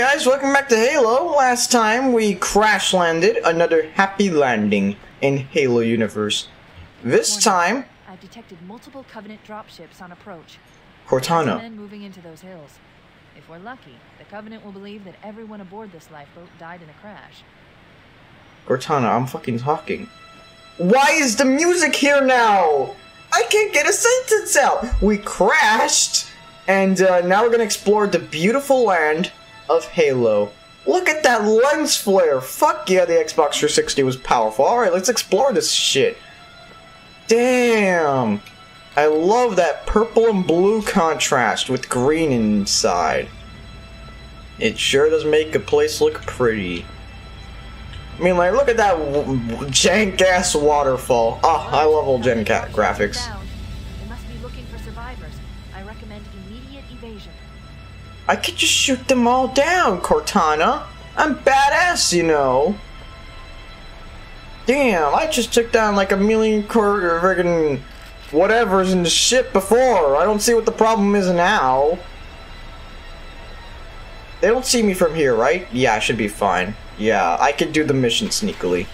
guys, welcome back to Halo. Last time we crash landed another happy landing in Halo universe. This time, I've detected multiple Covenant dropships on approach. Cortana. Men moving into those hills. If we're lucky, the Covenant will believe that everyone aboard this lifeboat died in a crash. Cortana, I'm fucking talking. Why is the music here now? I can't get a sentence out. We crashed, and uh, now we're gonna explore the beautiful land of Halo. Look at that lens flare. Fuck yeah, the Xbox 360 was powerful. Alright, let's explore this shit. Damn. I love that purple and blue contrast with green inside. It sure does make a place look pretty. I mean, like, look at that jank ass waterfall. Ah, I love old Gen Cat graphics. I could just shoot them all down, Cortana. I'm badass, you know. Damn, I just took down like a million friggin' whatever's in the ship before. I don't see what the problem is now. They don't see me from here, right? Yeah, I should be fine. Yeah, I could do the mission sneakily.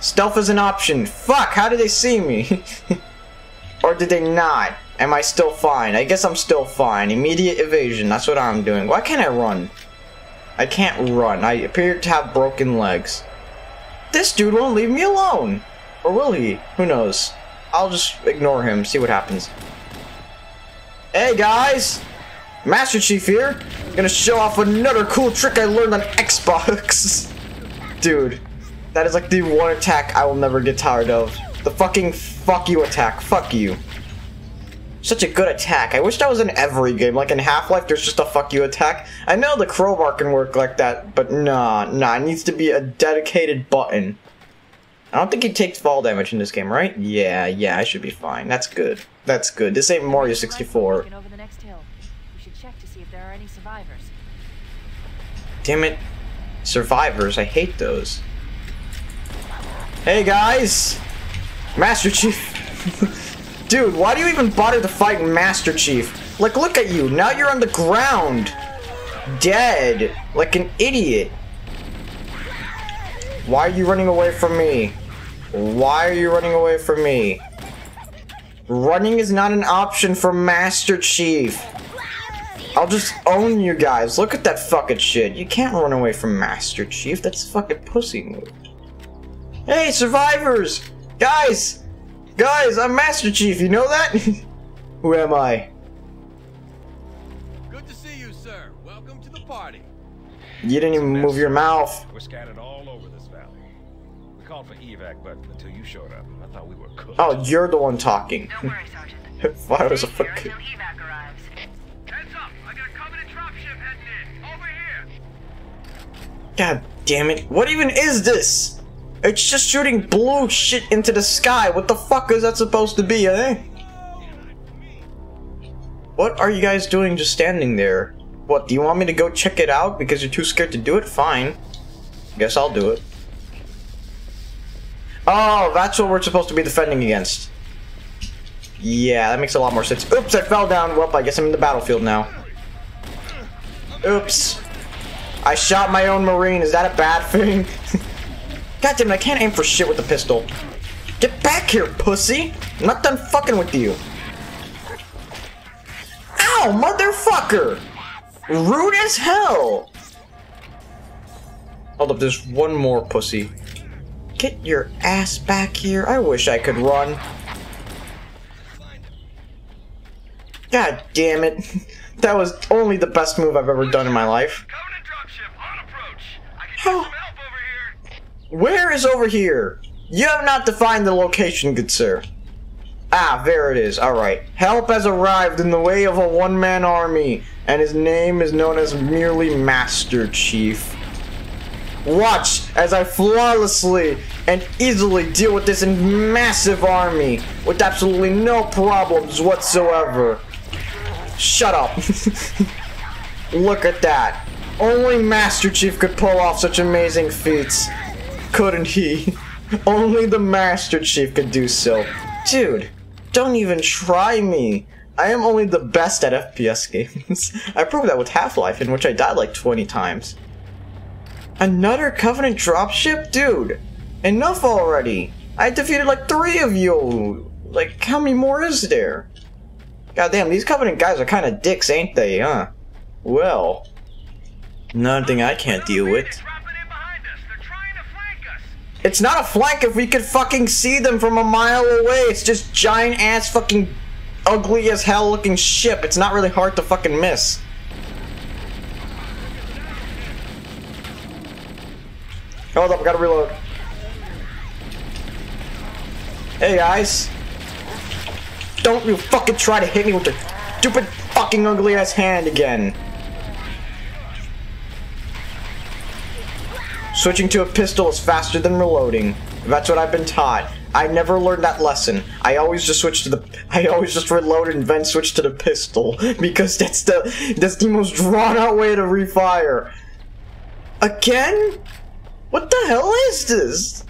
Stealth is an option. Fuck, how did they see me? or did they not? Am I still fine? I guess I'm still fine. Immediate evasion, that's what I'm doing. Why can't I run? I can't run. I appear to have broken legs. This dude won't leave me alone. Or will he? Who knows? I'll just ignore him, see what happens. Hey guys! Master Chief here. Gonna show off another cool trick I learned on Xbox. Dude, that is like the one attack I will never get tired of. The fucking fuck you attack. Fuck you. Such a good attack. I wish that was in every game. Like in Half-Life, there's just a fuck you attack. I know the crowbar can work like that, but nah, nah, it needs to be a dedicated button. I don't think he takes fall damage in this game, right? Yeah, yeah, I should be fine. That's good. That's good. This ain't Mario 64. Looking over the next hill. We should check to see if there are any survivors. Damn it. Survivors, I hate those. Hey guys! Master Chief. Dude, why do you even bother to fight Master Chief? Like, look at you. Now you're on the ground. Dead. Like an idiot. Why are you running away from me? Why are you running away from me? Running is not an option for Master Chief. I'll just own you guys. Look at that fucking shit. You can't run away from Master Chief. That's fucking pussy move. Hey, survivors! Guys! Guys, I'm Master Chief, you know that? Who am I? Good to see you, sir. Welcome to the party. You didn't even move your mouth. We're scattered all over this valley. We called for evac, but until you showed up, I thought we were cooked. Oh, you're the one talking. Don't worry, Sergeant. if I was a Stay fucking... until evac arrives. Heads up! I got a Covenant dropship heading in. Over here. God damn it. What even is this? It's just shooting blue shit into the sky. What the fuck is that supposed to be, eh? What are you guys doing just standing there? What, do you want me to go check it out because you're too scared to do it? Fine. Guess I'll do it. Oh, that's what we're supposed to be defending against. Yeah, that makes a lot more sense. Oops, I fell down. Well, I guess I'm in the battlefield now. Oops. I shot my own marine. Is that a bad thing? God damn it, I can't aim for shit with the pistol. Get back here, pussy! I'm not done fucking with you. Ow, motherfucker! Rude as hell! Hold up, there's one more pussy. Get your ass back here. I wish I could run. God damn it. That was only the best move I've ever done in my life. Covenant dropship on approach. I can How- use some help over here. Where is over here? You have not defined the location, good sir. Ah, there it is. Alright. Help has arrived in the way of a one-man army, and his name is known as merely Master Chief. Watch as I flawlessly and easily deal with this massive army with absolutely no problems whatsoever. Shut up. Look at that. Only Master Chief could pull off such amazing feats. Couldn't he? Only the Master Chief could do so. Dude, don't even try me. I am only the best at FPS games. I proved that with Half-Life, in which I died like 20 times. Another Covenant dropship? Dude, enough already. I defeated like three of you. Like, how many more is there? Goddamn, these Covenant guys are kind of dicks, ain't they, huh? Well, nothing I can't deal with. Dropping in behind us. They're trying to flank us. It's not a flank if we could fucking see them from a mile away. It's just giant ass fucking ugly as hell looking ship. It's not really hard to fucking miss. Hold up, gotta reload. Hey guys. Don't you fucking try to hit me with your stupid fucking ugly ass hand again. Switching to a pistol is faster than reloading. That's what I've been taught. I never learned that lesson. I always just switch to the I always just reload and then switch to the pistol because that's the that's the most drawn out way to refire. Again? What the hell is this?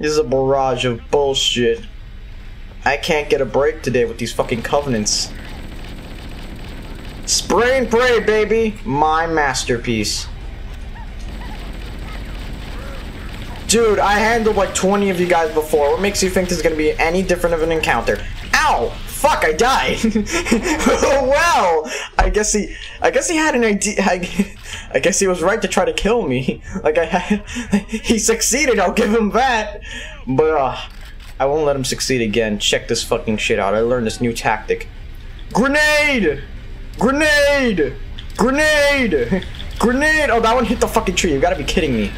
This is a barrage of bullshit. I can't get a break today with these fucking covenants. Spray and pray, baby! My masterpiece. Dude, I handled like 20 of you guys before. What makes you think this is gonna be any different of an encounter? Ow! Fuck, I died! well, I guess he, I guess he had an idea, I, I guess he was right to try to kill me. Like, I, he succeeded, I'll give him that! But, uh, I won't let him succeed again. Check this fucking shit out. I learned this new tactic. Grenade! Grenade! Grenade! Grenade! Oh, that one hit the fucking tree. You gotta be kidding me.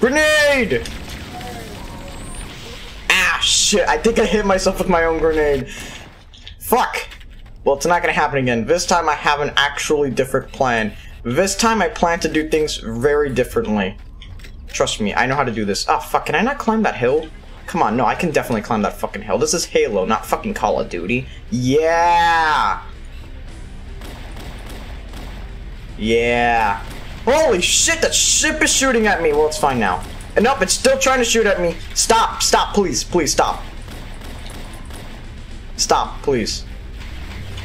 Grenade! Ah, shit. I think I hit myself with my own grenade. Fuck. Well, it's not gonna happen again. This time I have an actually different plan. This time I plan to do things very differently. Trust me, I know how to do this. Oh, fuck. Can I not climb that hill? Come on, no, I can definitely climb that fucking hill. This is Halo, not fucking Call of Duty. Yeah! Yeah. Holy shit, that ship is shooting at me. Well, it's fine now. And nope, it's still trying to shoot at me. Stop, stop, please, please, stop. Stop, please.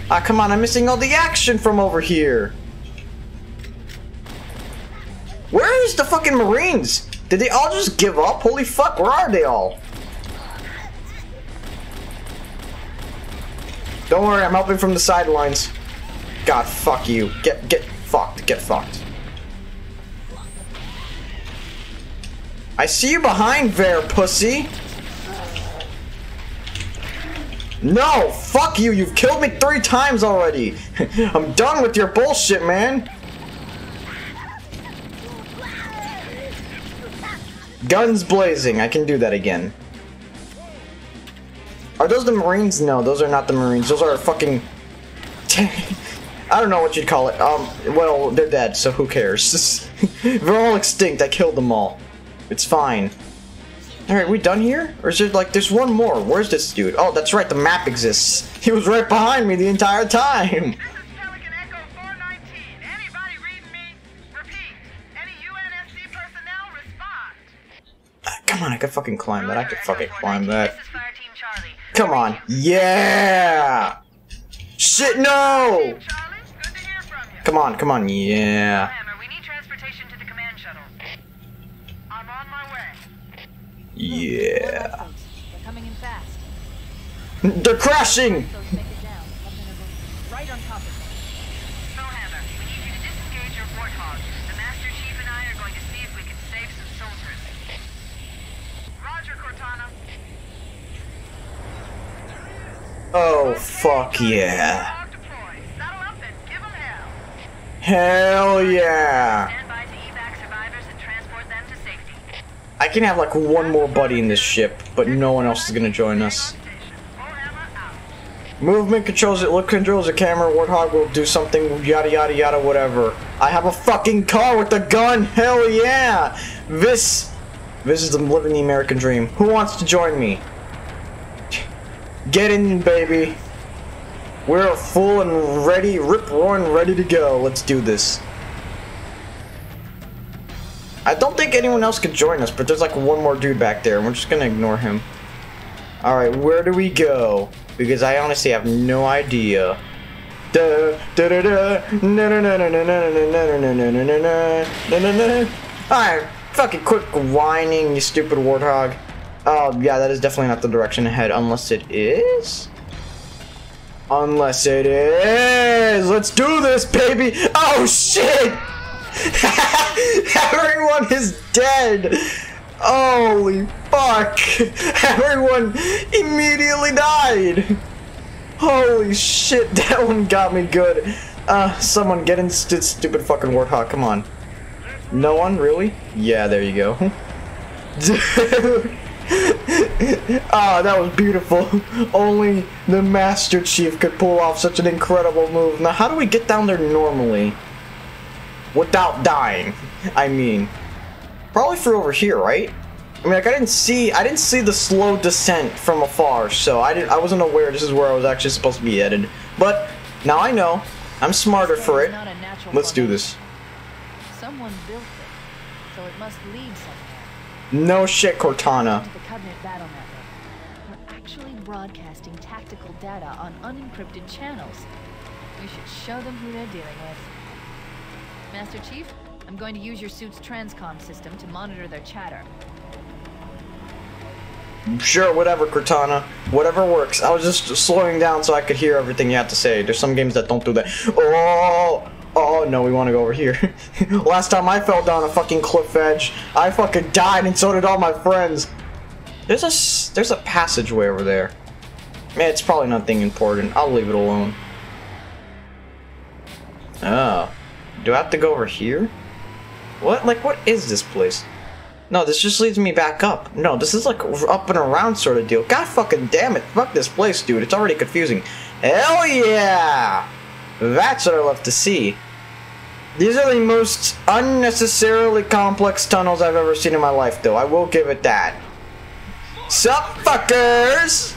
Ah, come on, I'm missing all the action from over here. Where is the fucking Marines? Did they all just give up? Holy fuck, where are they all? Don't worry, I'm helping from the sidelines. God, fuck you. Get, get fucked, get fucked. I see you behind there, pussy. No, fuck you. You've killed me three times already. I'm done with your bullshit, man. Guns blazing. I can do that again. Are those the Marines? No, those are not the Marines. Those are fucking... I don't know what you'd call it. Um, well, they're dead, so who cares? they're all extinct. I killed them all. It's fine. Alright, we done here? Or is there like, there's one more. Where's this dude? Oh, that's right, the map exists. He was right behind me the entire time. This is Pelican Echo 419. Anybody reading me? Repeat. Any UNSC personnel respond. Uh, come on, I could fucking climb that. I could fucking climb that. This is Fire Team Charlie. Come on. Yeah! Shit, no! Charlie, good to hear from you. Come on, come on, yeah. Hammer, we need transportation to the command shuttle. I'm on my way. Yeah. They're coming in fast. They're crashing! Those make it down. Lieutenant O'Brien. Right on top of them. Foehammer, we need you to disengage your warthog. The Master Chief and I are going to see if we can save some soldiers. Roger, Cortana. Oh, fuck yeah. Warthog deployed. Saddle up and give 'em hell. Hell yeah. Stand by to evac survivors and transport them to safety. I can have like one more buddy in this ship, but no one else is gonna join us. Movement controls it, look controls the camera, Warthog will do something, yada yada yada, whatever. I have a fucking car with a gun, hell yeah! This, this is the living the American dream. Who wants to join me? Get in, baby. We're full and ready, rip roaring, ready to go. Let's do this. I don't think anyone else could join us, but there's like one more dude back there, and we're just gonna ignore him. Alright, where do we go? Because I honestly have no idea. Alright, fucking quit whining, you stupid warthog. Oh, yeah, that is definitely not the direction ahead, unless it is? Unless it is! Let's do this, baby! Oh, shit! Everyone is dead! Holy fuck! Everyone immediately died! Holy shit, that one got me good. Uh, someone get in st stupid fucking warthog, come on. No one, really? Yeah, there you go. Dude! ah, that was beautiful. Only the Master Chief could pull off such an incredible move. Now, how do we get down there normally? Without dying, I mean. Probably through over here, right? I mean, like I didn't see, I didn't see the slow descent from afar, so I didn't, I wasn't aware this is where I was actually supposed to be headed. But now I know. I'm smarter for it. Not a natural Let's do this. Someone built it, so it must lead somewhere. No shit, Cortana. To the Covenant battle network. We're actually broadcasting tactical data on unencrypted channels. We should show them who they're dealing with. Master Chief, I'm going to use your suit's transcom system to monitor their chatter. Sure, whatever, Cortana. Whatever works. I was just slowing down so I could hear everything you had to say. There's some games that don't do that. Oh, oh no, we want to go over here. Last time I fell down a fucking cliff edge, I fucking died, and so did all my friends. There's a there's a passageway over there. Man, it's probably nothing important. I'll leave it alone. Oh, do I have to go over here? What? Like, what is this place? No, this just leads me back up. No, this is like up and around sort of deal. God fucking damn it. Fuck this place, dude. It's already confusing. Hell yeah! That's what I love to see. These are the most unnecessarily complex tunnels I've ever seen in my life, though. I will give it that. Sup, fuckers?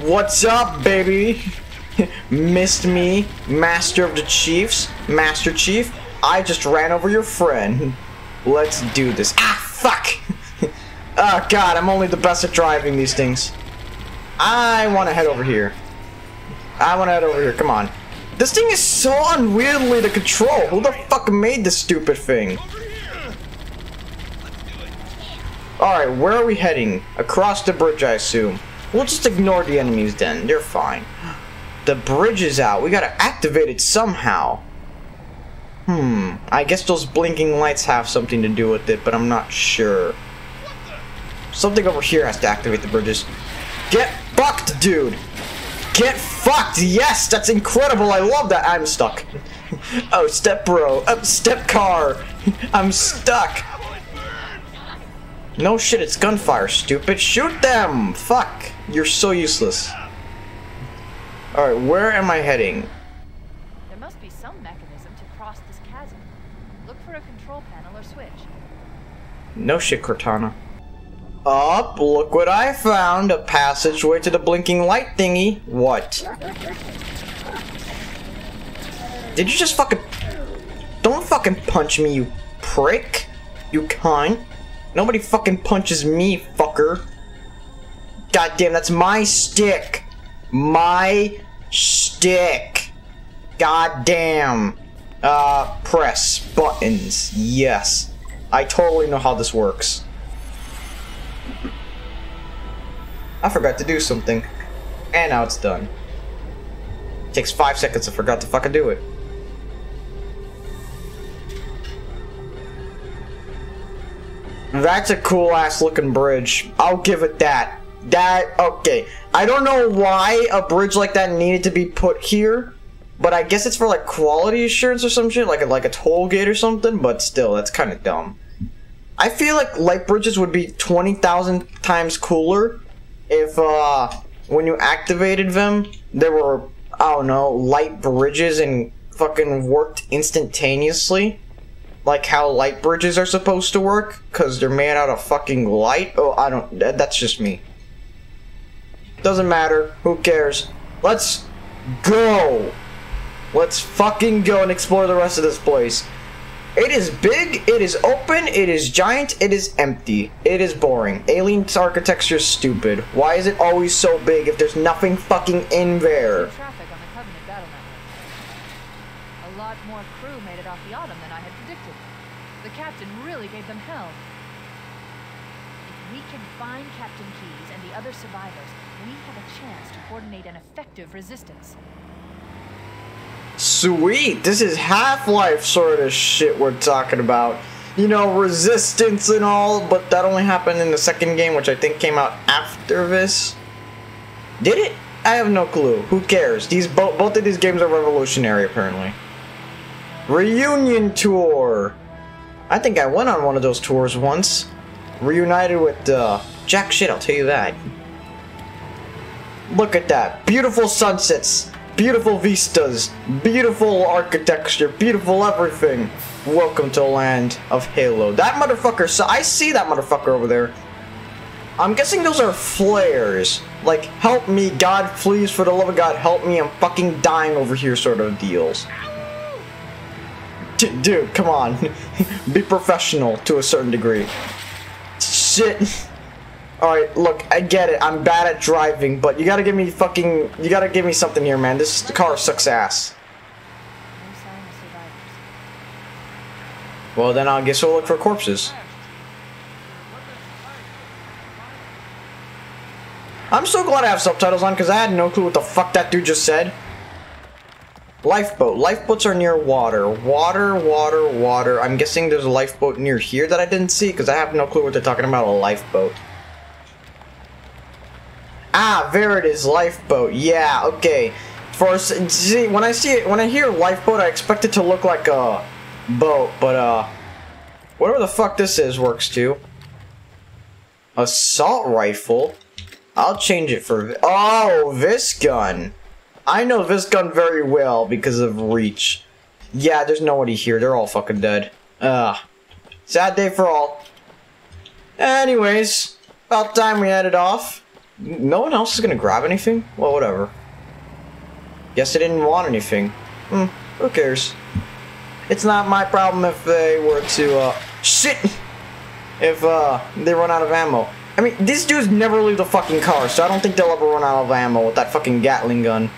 What's up, baby? Missed me, Master of the Chiefs, Master Chief. I just ran over your friend. Let's do this. Ah, fuck! oh god, I'm only the best at driving these things. I want to head over here. I want to head over here, come on. This thing is so unwieldy to control. Who the fuck made this stupid thing? Alright, where are we heading? Across the bridge, I assume. We'll just ignore the enemies then. They're fine. The bridge is out. We gotta activate it somehow. Hmm. I guess those blinking lights have something to do with it, but I'm not sure. Something over here has to activate the bridges. Get fucked, dude! Get fucked! Yes, that's incredible. I love that. I'm stuck. oh, step bro. Oh, step car. I'm stuck. No shit, it's gunfire, stupid. Shoot them! Fuck. You're so useless. Alright, where am I heading? There must be some mechanism to cross this chasm. Look for a control panel or switch. No shit, Cortana. Up, look what I found. A passageway to the blinking light thingy. What? Did you just fucking... Don't fucking punch me, you prick. You cunt. Nobody fucking punches me, fucker. God damn, that's my stick. My stick. God damn. Uh, press buttons. Yes. I totally know how this works. I forgot to do something. And now it's done. Takes five seconds I forgot to fucking do it. That's a cool ass looking bridge. I'll give it that. That, okay. I don't know why a bridge like that needed to be put here, but I guess it's for like quality assurance or some shit, like a, like a toll gate or something, but still, that's kind of dumb. I feel like light bridges would be 20,000 times cooler if, uh, when you activated them, there were, I don't know, light bridges and fucking worked instantaneously. Like how light bridges are supposed to work, because they're made out of fucking light. Oh, I don't, that- that's just me. Doesn't matter, who cares? Let's go! Let's fucking go and explore the rest of this place. It is big, it is open, it is giant, it is empty. It is boring. Alien's architecture is stupid. Why is it always so big if there's nothing fucking in there? A lot more crew made it off the Autumn than I had predicted. The captain really gave them hell. If we can find Captain Keyes and the other survivors, we have a chance to coordinate an effective resistance. Sweet, this is Half-Life sort of shit we're talking about. You know, resistance and all, but that only happened in the second game, which I think came out after this. Did it? I have no clue. Who cares? These bo both of these games are revolutionary, apparently. Reunion tour. I think I went on one of those tours once. Reunited with uh, Jack shit. I'll tell you that. Look at that. Beautiful sunsets. Beautiful vistas. Beautiful architecture. Beautiful everything. Welcome to the land of Halo. That motherfucker. So I see that motherfucker over there. I'm guessing those are flares. Like, help me, God, please, for the love of God, help me, I'm fucking dying over here sort of deals. D dude, come on. Be professional to a certain degree. Shit. Alright, look, I get it. I'm bad at driving, but you gotta give me fucking... You gotta give me something here, man. This car sucks ass. Well, then I guess we'll look for corpses. I'm so glad I have subtitles on because I had no clue what the fuck that dude just said. Lifeboat. Lifeboats are near water. Water, water, water. I'm guessing there's a lifeboat near here that I didn't see because I have no clue what they're talking about. A lifeboat. Ah, there it is. Lifeboat. Yeah, okay. For see, when I see it, when I hear lifeboat, I expect it to look like a boat, but uh, whatever the fuck this is works too. Assault rifle. I'll change it for. Oh, this gun. I know this gun very well because of reach. Yeah, there's nobody here. They're all fucking dead. Ugh. Sad day for all. Anyways, about time we headed off. No one else is gonna grab anything? Well, whatever. Guess they didn't want anything. Hmm, who cares? It's not my problem if they were to, uh, shit! If, uh, they run out of ammo. I mean, these dudes never leave the fucking car, so I don't think they'll ever run out of ammo with that fucking Gatling gun.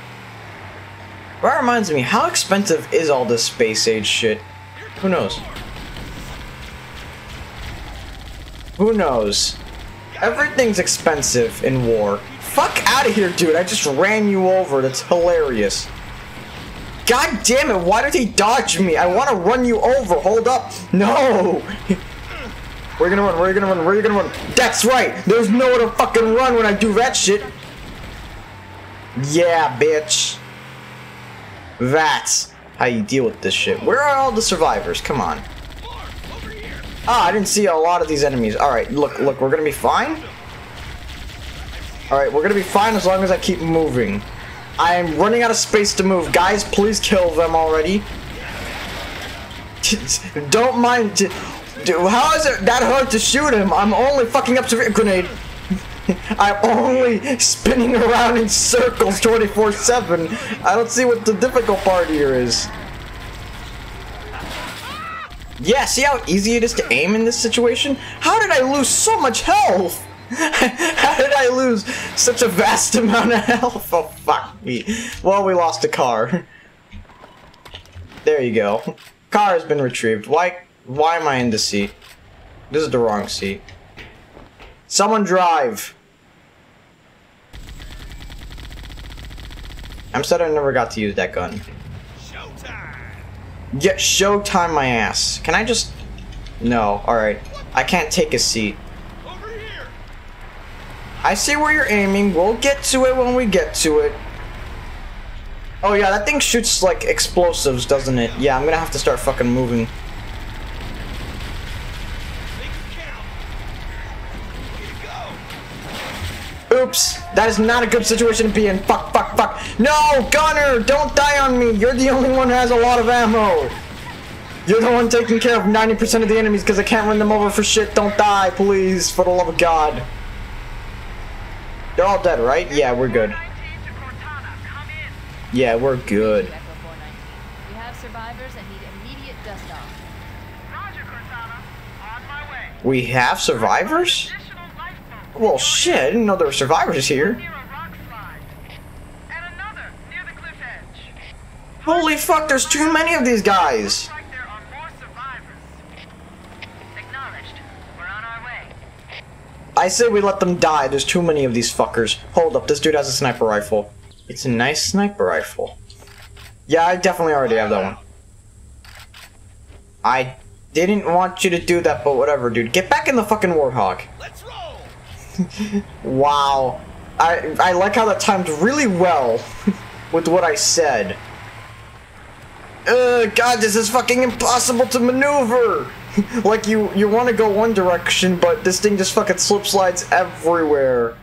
That reminds me, how expensive is all this space age shit? Who knows? Who knows? Everything's expensive in war. Fuck out of here, dude. I just ran you over. That's hilarious. God damn it, why did he dodge me? I want to run you over. Hold up. No. Where you gonna run? Where you gonna run? Where you gonna run? That's right. There's nowhere to fucking run when I do that shit. Yeah, bitch. That's how you deal with this shit. Where are all the survivors? Come on. Ah, I didn't see a lot of these enemies. Alright, look, look, we're gonna be fine. Alright, we're gonna be fine as long as I keep moving. I am running out of space to move. Guys, please kill them already. Don't mind. Dude, how is it that hard to shoot him? I'm only fucking up to grenade. I'm only spinning around in circles 24-7. I don't see what the difficult part here is. Yeah, see how easy it is to aim in this situation? How did I lose so much health? how did I lose such a vast amount of health? Oh, fuck me. Well, we lost a car. There you go. Car has been retrieved. Why, why am I in this seat? This is the wrong seat. Someone drive. I'm sad I never got to use that gun. Yeah, showtime my ass. Can I just... No, alright. I can't take a seat. Over here! I see where you're aiming. We'll get to it when we get to it. Oh yeah, that thing shoots like explosives, doesn't it? Yeah, I'm gonna have to start fucking moving. Make it count! Here you go! Oops, that is not a good situation to be in. Fuck, fuck, fuck. No, Gunner, don't die on me. You're the only one who has a lot of ammo. You're the one taking care of 90% of the enemies because I can't run them over for shit. Don't die, please, for the love of God. They're all dead, right? Yeah, we're good. 19 to Cortana, come in. Yeah, we're good. We have survivors and need immediate dust off. Cortana. On my way. We have survivors? Additional lifeboat. Well, shit, I didn't know there were survivors here. Near a rock slide. And another near the cliff edge. Holy fuck, there's too many of these guys. Like there are more survivors. Acknowledged. We're on our way. I say we let them die. There's too many of these fuckers. Hold up, this dude has a sniper rifle. It's a nice sniper rifle. Yeah, I definitely already have that one. I didn't want you to do that, but whatever, dude. Get back in the fucking Warthog. Let's roll! Wow. I I like how that timed really well with what I said. Uh, God, this is fucking impossible to maneuver. like you you want to go one direction, but this thing just fucking slip slides everywhere.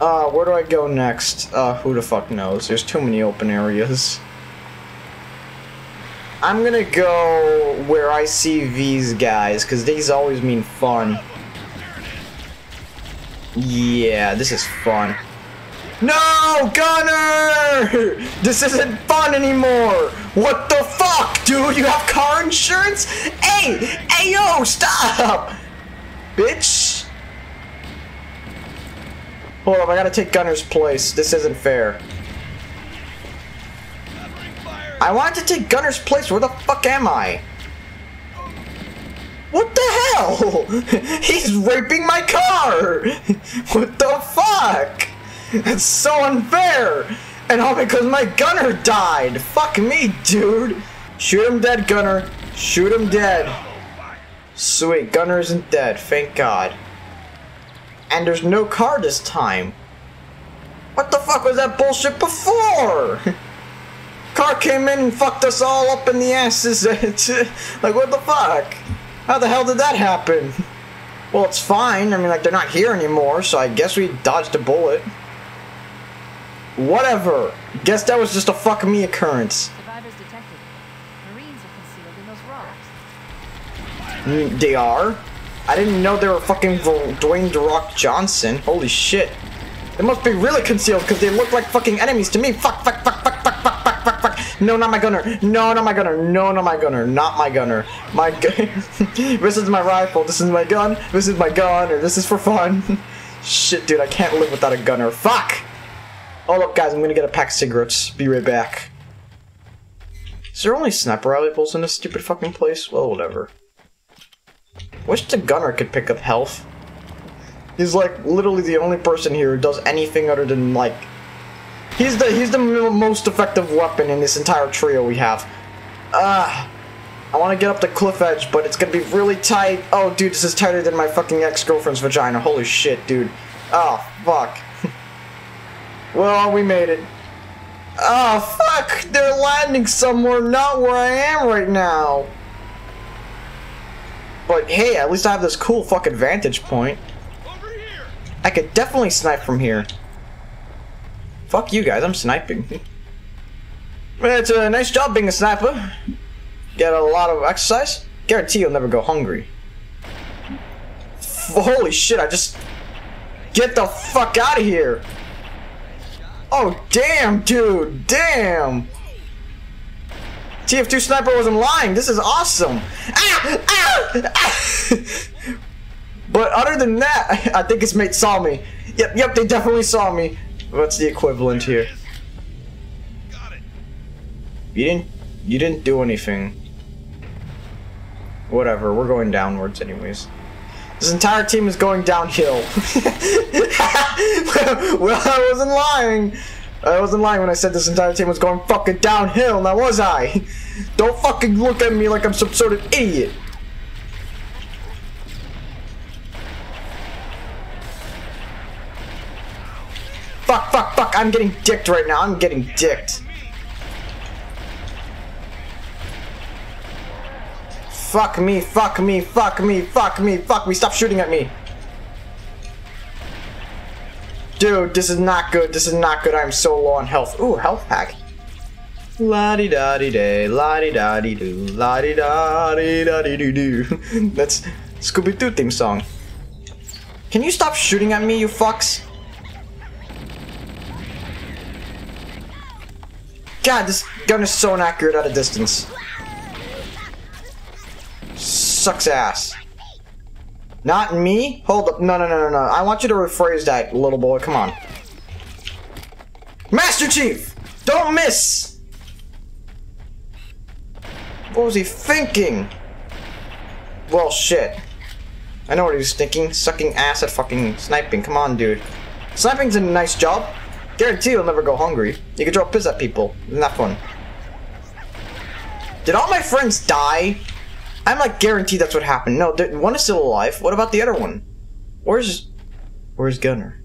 Uh, where do I go next? Uh, who the fuck knows? There's too many open areas. I'm gonna go where I see these guys, because these always mean fun. Yeah, this is fun. No, Gunner! This isn't fun anymore! What the fuck, dude? You have car insurance? Hey! Hey, yo, stop! Bitch! Hold up, I gotta take Gunner's place. This isn't fair. I wanted to take Gunner's place. Where the fuck am I? What the hell? He's raping my car! What the fuck? That's so unfair! And all because my gunner died! Fuck me, dude! Shoot him dead, gunner. Shoot him dead. Sweet, gunner isn't dead, thank god. And there's no car this time. What the fuck was that bullshit before? Car came in and fucked us all up in the asses. like, what the fuck? How the hell did that happen? Well, it's fine. I mean, like, they're not here anymore, so I guess we dodged a bullet. Whatever. Guess that was just a fuck me occurrence. Survivors detected. Marines are concealed in those rocks. Mm, they are? I didn't know they were fucking Dwayne The Rock Johnson. Holy shit. They must be really concealed because they look like fucking enemies to me. Fuck, fuck, fuck, fuck, fuck. No, not my gunner. No, not my gunner. No, not my gunner. Not my gunner. My gun. this is my rifle. This is my gun. This is my gun. Or this is for fun. shit, dude. I can't live without a gunner. Fuck. Oh, look, guys. I'm gonna get a pack of cigarettes. Be right back. Is there only sniper rifles in this stupid fucking place? Well, whatever. Wish the gunner could pick up health. He's like literally the only person here who does anything other than like. He's the he's the m- most effective weapon in this entire trio we have. Ah, I want to get up the cliff edge, but it's gonna be really tight. Oh, dude, this is tighter than my fucking ex girlfriend's vagina. Holy shit, dude. Oh fuck. well, we made it. Oh fuck! They're landing somewhere not where I am right now. But hey, at least I have this cool fucking vantage point. I could definitely snipe from here. Fuck you guys, I'm sniping. It's a nice job being a sniper. Get a lot of exercise. Guarantee you'll never go hungry. F- Holy shit, I just... Get the fuck out of here! Oh, damn, dude! Damn! TF2 Sniper wasn't lying. This is awesome. Ah! Ah! ah! but other than that, I think his mate saw me. Yep, yep, they definitely saw me. What's the equivalent here? Got it. You didn't. You didn't do anything. Whatever. We're going downwards, anyways. This entire team is going downhill. well, I wasn't lying. I wasn't lying when I said this entire team was going fucking downhill, now was I? Don't fucking look at me like I'm some sort of idiot. Fuck, fuck, fuck, I'm getting dicked right now. I'm getting dicked. Fuck me, fuck me, fuck me, fuck me, fuck me, stop shooting at me. Dude, this is not good, this is not good, I'm so low on health. Ooh, health pack. La di da di day, la di da di do, la di da di da di do do. That's Scooby Doo theme song. Can you stop shooting at me, you fucks? God, this gun is so inaccurate at a distance. sucks ass. Not me? Hold up. No, no, no, no, no. I want you to rephrase that, little boy. Come on. Master Chief! Don't miss! What was he thinking? Well, shit. I know what he was thinking. Sucking ass at fucking sniping. Come on, dude. Sniping's a nice job. Guarantee you'll never go hungry. You can throw piss at people. Isn't that fun? Did all my friends die? I'm like guaranteed that's what happened. No, one is still alive. What about the other one? Where's... Where's Gunner?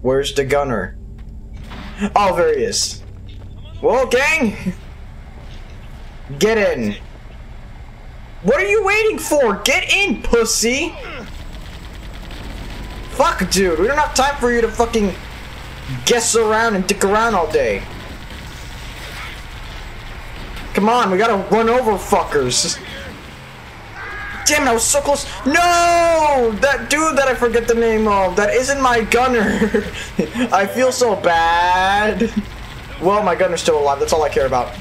Where's the Gunner? Oh, there he is. Well, gang! Get in. What are you waiting for? Get in, pussy! Fuck, dude. We don't have time for you to fucking guess around and dick around all day. Come on, we gotta run over fuckers. Damn, I was so close. No! That dude that I forget the name of. That isn't my gunner. I feel so bad. Well, my gunner's still alive. That's all I care about.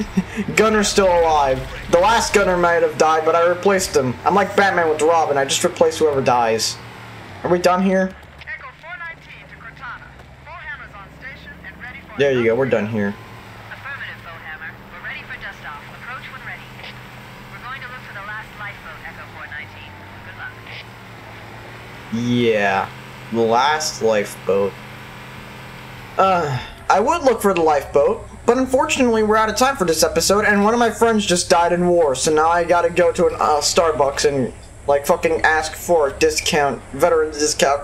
Gunner's still alive. The last gunner might have died, but I replaced him. I'm like Batman with Robin. I just replace whoever dies. Are we done here? Echo 419 to Cortana. Foehammer's on station and ready for There you go. We're done here. Affirmative. We're ready for dust off. Approach when ready. We're going to look for the last lifeboat, Echo 419. Good luck. Yeah, the last lifeboat. Uh, I would look for the lifeboat, but unfortunately we're out of time for this episode, and one of my friends just died in war, so now I gotta go to a uh, Starbucks and like fucking ask for a discount, veteran discount.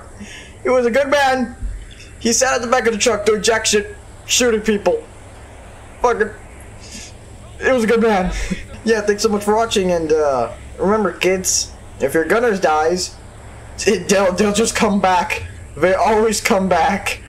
He was a good man. He sat at the back of the truck doing jack shit, shooting people. Fucking. It was a good man. yeah, thanks so much for watching, and uh, remember, kids, if your gunners dies, it, they'll, they'll just come back. They always come back.